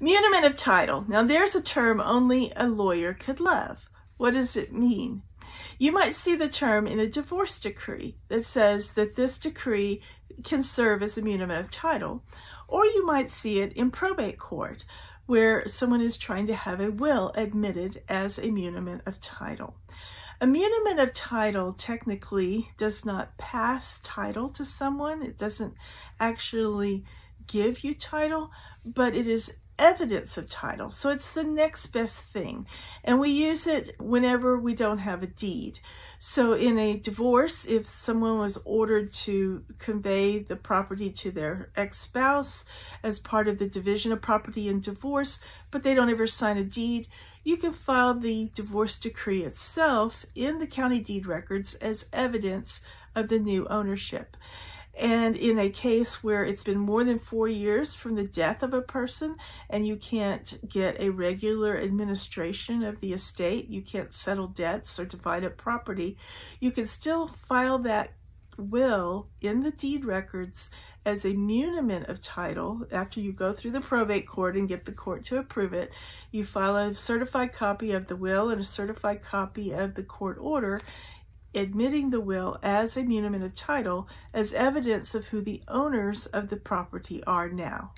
Muniment of title. Now there's a term only a lawyer could love. What does it mean? You might see the term in a divorce decree that says that this decree can serve as a muniment of title, or you might see it in probate court where someone is trying to have a will admitted as a muniment of title. A muniment of title technically does not pass title to someone. It doesn't actually give you title, but it is evidence of title. So it's the next best thing. And we use it whenever we don't have a deed. So in a divorce, if someone was ordered to convey the property to their ex-spouse as part of the division of property in divorce, but they don't ever sign a deed, you can file the divorce decree itself in the county deed records as evidence of the new ownership. And in a case where it's been more than four years from the death of a person and you can't get a regular administration of the estate, you can't settle debts or divide up property, you can still file that will in the deed records as a muniment of title after you go through the probate court and get the court to approve it. You file a certified copy of the will and a certified copy of the court order admitting the will as a muniment of title as evidence of who the owners of the property are now.